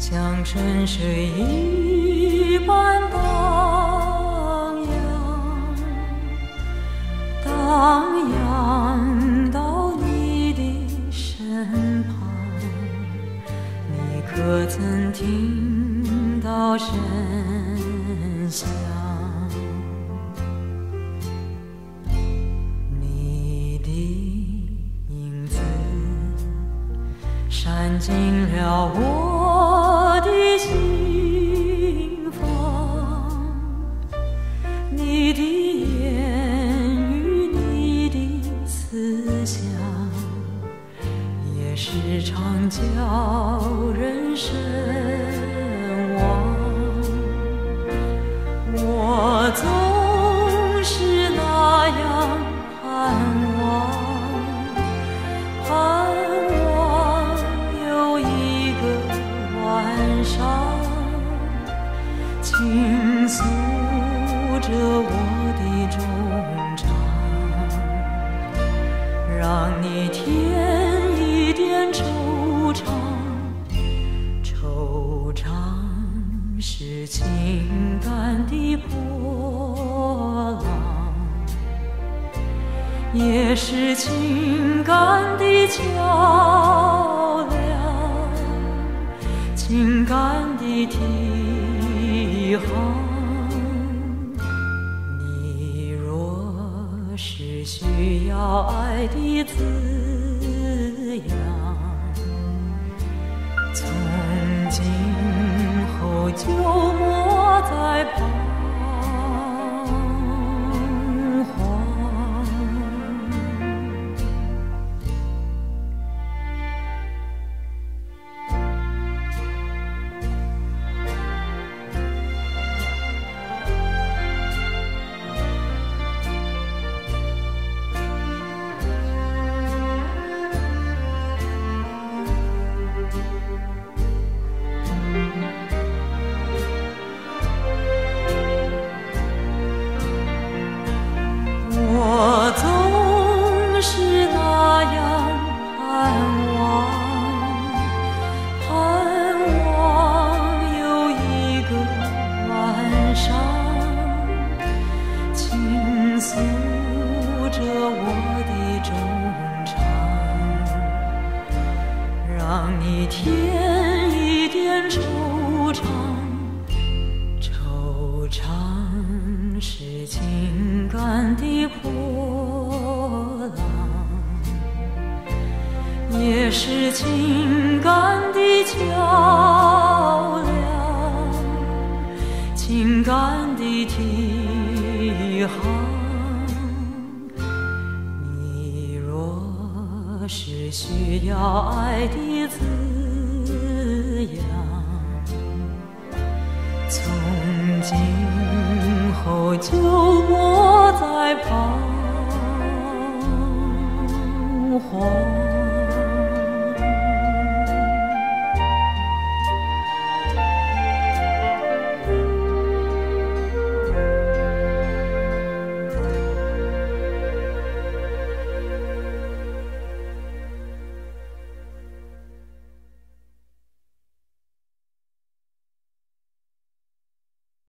像春水一般荡漾，荡漾到你的身旁。你可曾听到声响？你的影子闪进了我时常叫人神往。我总是那样盼望，盼望有一个晚上，倾诉着我也是情感的桥梁，情感的提航。你若是需要爱的滋养。从今后就莫再彷倾诉着我的衷肠，让你添一点惆怅。惆怅是情感的波浪，也是情感的桥是需要爱的滋养。从今后就莫再彷徨。